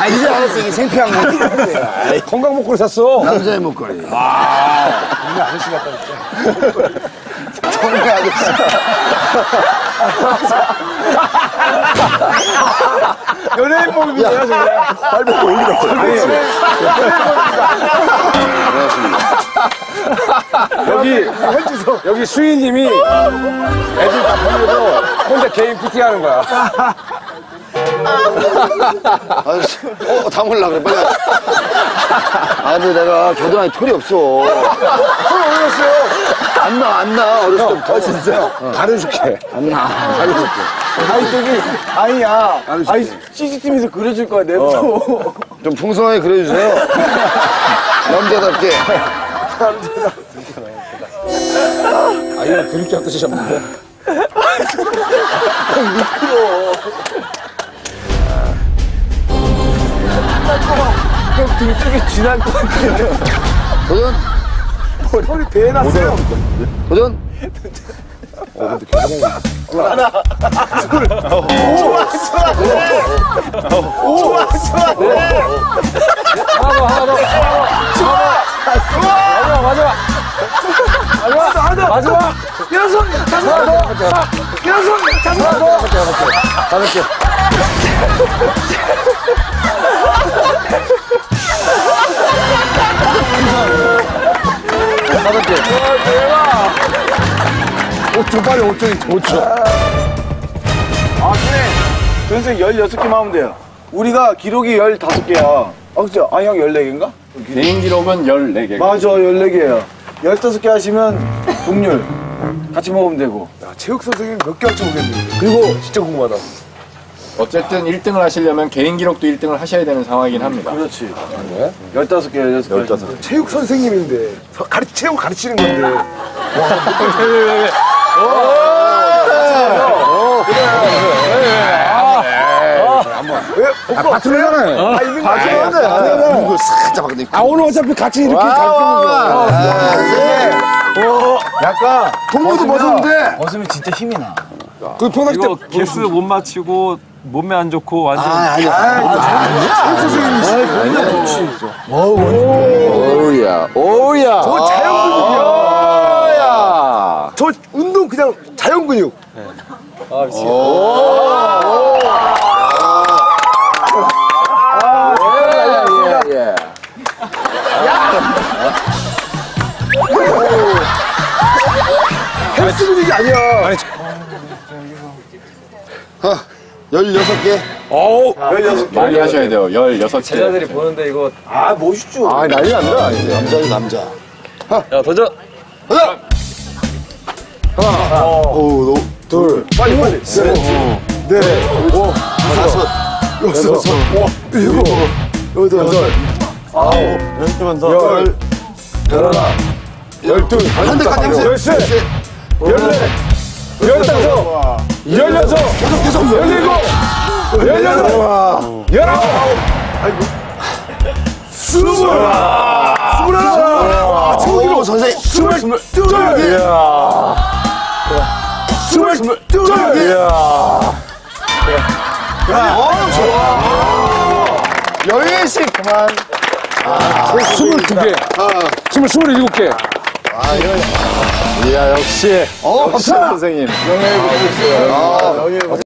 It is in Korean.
아, 이제 알았어. 이게 생피한 건데. 건강 목걸이 샀어. 남자의 목걸이. 우리 아저씨 같다, 진짜. 정말 아저씨. 연예인 몸입니다, 저게. 발목 올리라고. 여기, 여기 수희님이 애들 다 보내고 혼자 개인 PT 하는 거야. 아저씨, 어, 다 몰라 그래, 빨리. 아, 근데 내가 겨드랑이 털이 없어. 손 올렸어요. 안 나, 안 나, 어렸을 때부터. 아, 진짜? 가려줄게. 안 나. 가려줄게. 아니 저기 아니야 아니 CCTV에서 그려줄 거야 냅둬 좀 풍성하게 그려주세요. 남자답게. 아, 이거 그립지 않고 쓰셨는데. 등 쪽에 쥐날 것 같아 도전? 털이 배에 났어요 도전? 하나 더, 하나 더. 마지막, 마지막. 마지막, 하나 마지막. 일어서 하나 더. 일어서 하나 더. 다섯 개. 다섯 대박. 5초 빨리 5초 5초. 아 그래 전생 16개만 하면 돼요 우리가 기록이 15개야 아 그죠? 아 형 14개인가? 개인 기록은 14개. 맞아 14개예요 15개 하시면 동률 같이 먹으면 되고 야, 체육 선생님 몇 개 할지 모르겠는데. 그리고 진짜 궁금하다. 어쨌든 1등을 하시려면 개인 기록도 1등을 하셔야 되는 상황이긴 합니다. 그렇지. 네? 15개 16개. 15개. 체육 선생님인데. 서- 가르 체육 가르치는 건데. 왜? 아, 바틀잖아요. 아, 있는 거 아니야? 이거 싹 잡았거든. 아, 오늘 어차피 같이 이렇게 가르치는 거. 약간 동무도 벗었는데. 벗으면 진짜 힘이 나. 그 평상시 때 개수 못 맞추고 몸매 안 좋고 완전 오우야, 오우야. 저 자연 근육이야. 저 운동 그냥 자연 근육. 예, 예. 헬스 근육이 아니야. 아니, 하, 16개. 어우. 많이 하셔야 돼요. 16개. 제자들이 보는데 이거 아 멋있죠 아, 난리 납니다. 이제. 남자지, 남자. 야 도전 하나! 하나, 오, 너, 둘, 빨리, 빨리. 셋, 넷, 오, 다섯, 여섯, 일곱, 여덟, 아홉, 열, 열하나, 열둘, 한 대까지 하면서. 열셋, 열넷, 열다섯, 열여섯, 열일곱, 열 여덟, 열아홉, 스물, 스물하나, 오, 선생님. 스물, 스물, 둘, 스물, 스물, 둘, 열개씩 그만. 스물 두 개, 스물, 스물 일곱 개. 이야, 역시. 어, 박수! 선생님. 아,